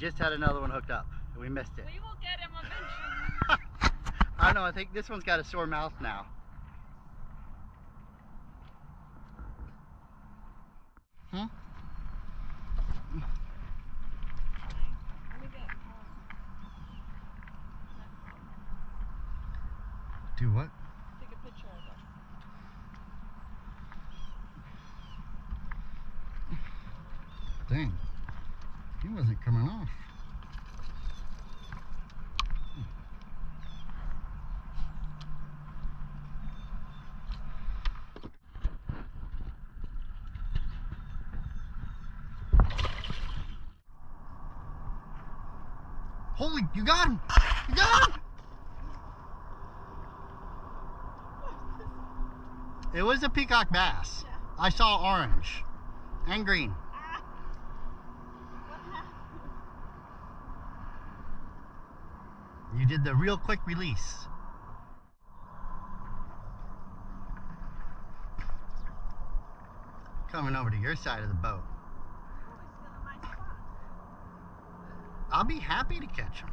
just had another one hooked up. and We missed it. We will get him eventually. I don't know. I think this one's got a sore mouth now. Hmm? Me get Do what? take a picture of him. Dang. He wasn't coming off. Holy, you got him! You got him! It was a peacock bass. I saw orange and green. You did the real quick release. Coming over to your side of the boat. I'll be happy to catch him.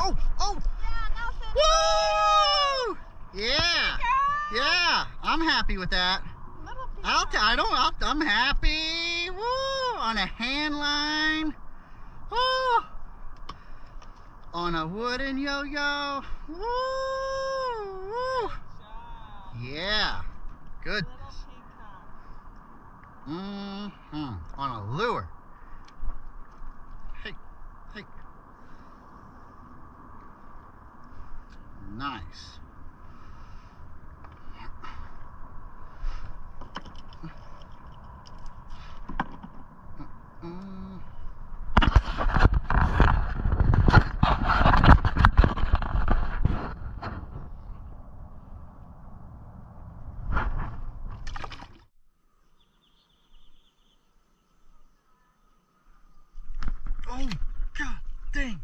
Oh, oh, Yeah, woo! Yeah, yeah, I'm happy with that. I'll t-. I don't, I'll, I'm happy. Woo! On a hand line. Woo! On a wooden yo-yo. Woo! Yeah. Good. Mm-hmm. On a lure. Hey, hey. Nice. Mm. Oh, god dang.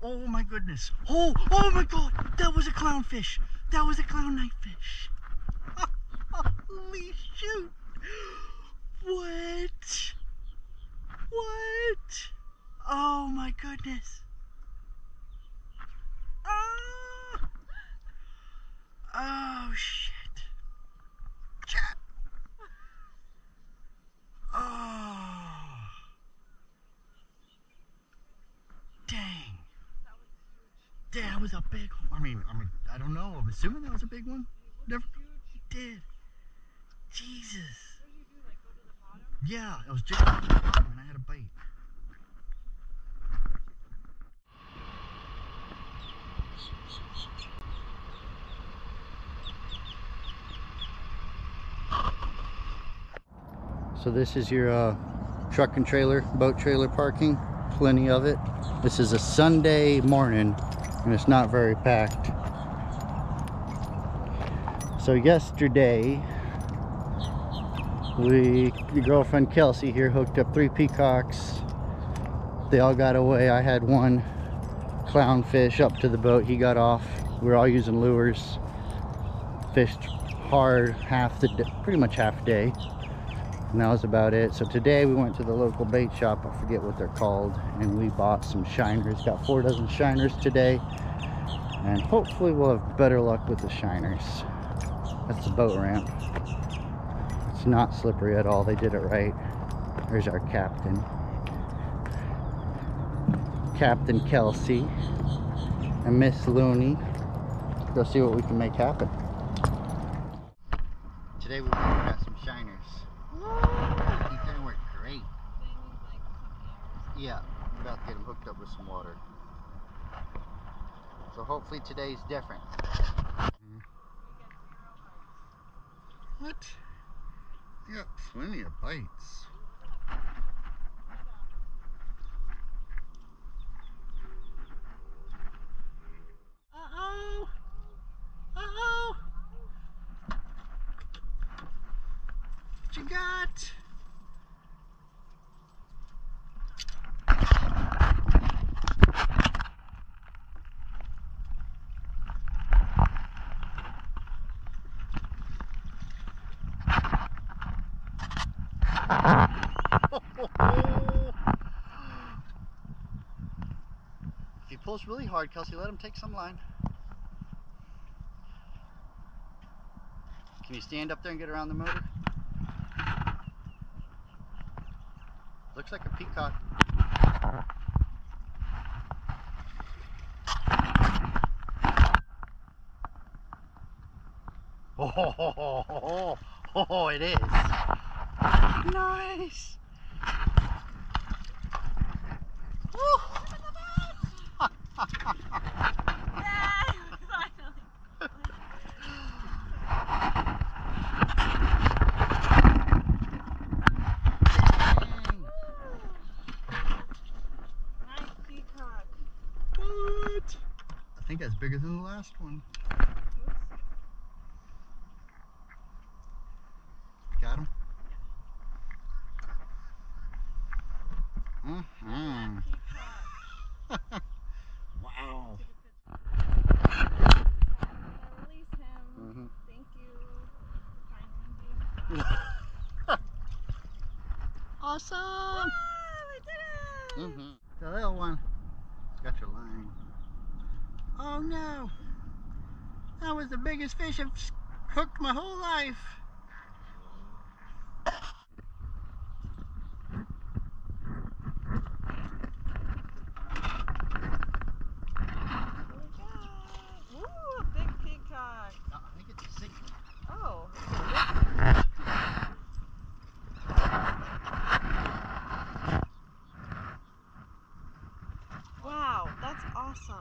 Oh my goodness. Oh, oh my god. That was a clownfish. That was a clown knifefish. Holy shoot. What? What? Oh my goodness. Ah. Oh shit. Chat. Oh. Dang. That was a big one. I mean, I mean, I don't know. I'm assuming that was a big one. Never did. Jesus. Yeah, it was just and I had a bite. So this is your uh, truck and trailer, boat trailer parking. Plenty of it. This is a Sunday morning and it's not very packed. So yesterday, we, the girlfriend Kelsey here hooked up three peacocks. They all got away. I had one clownfish up to the boat. He got off. We're all using lures. Fished hard half the pretty much half day. And that was about it. So today we went to the local bait shop. I forget what they're called. And we bought some shiners. Got four dozen shiners today. And hopefully we'll have better luck with the shiners. That's the boat ramp. It's not slippery at all. They did it right. There's our captain. Captain Kelsey and Miss Looney. Go see what we can make happen. Today we got some shiners. He didn't work great. They need like some air. Yeah, we're about to get him hooked up with some water. So hopefully today's different. Mm-hmm. What? You got plenty of bites. Uh-oh! Uh-oh! What you got? If he pulls really hard, Kelsey, let him take some line. Can you stand up there and get around the motor? Looks like a peacock. Oh, oh, oh, oh, oh, it is. Nice. Woo. Yeah, finally. Nice peacock. What? I think that's bigger than the last one. Got him? Wow. Picture. I'll release him. Mm-hmm. Thank you for finding me. Awesome. Oh, I did it! Mm-hmm. The little one. Got your line. Oh no. That was the biggest fish I've hooked my whole life. Oh. Wow, that's awesome.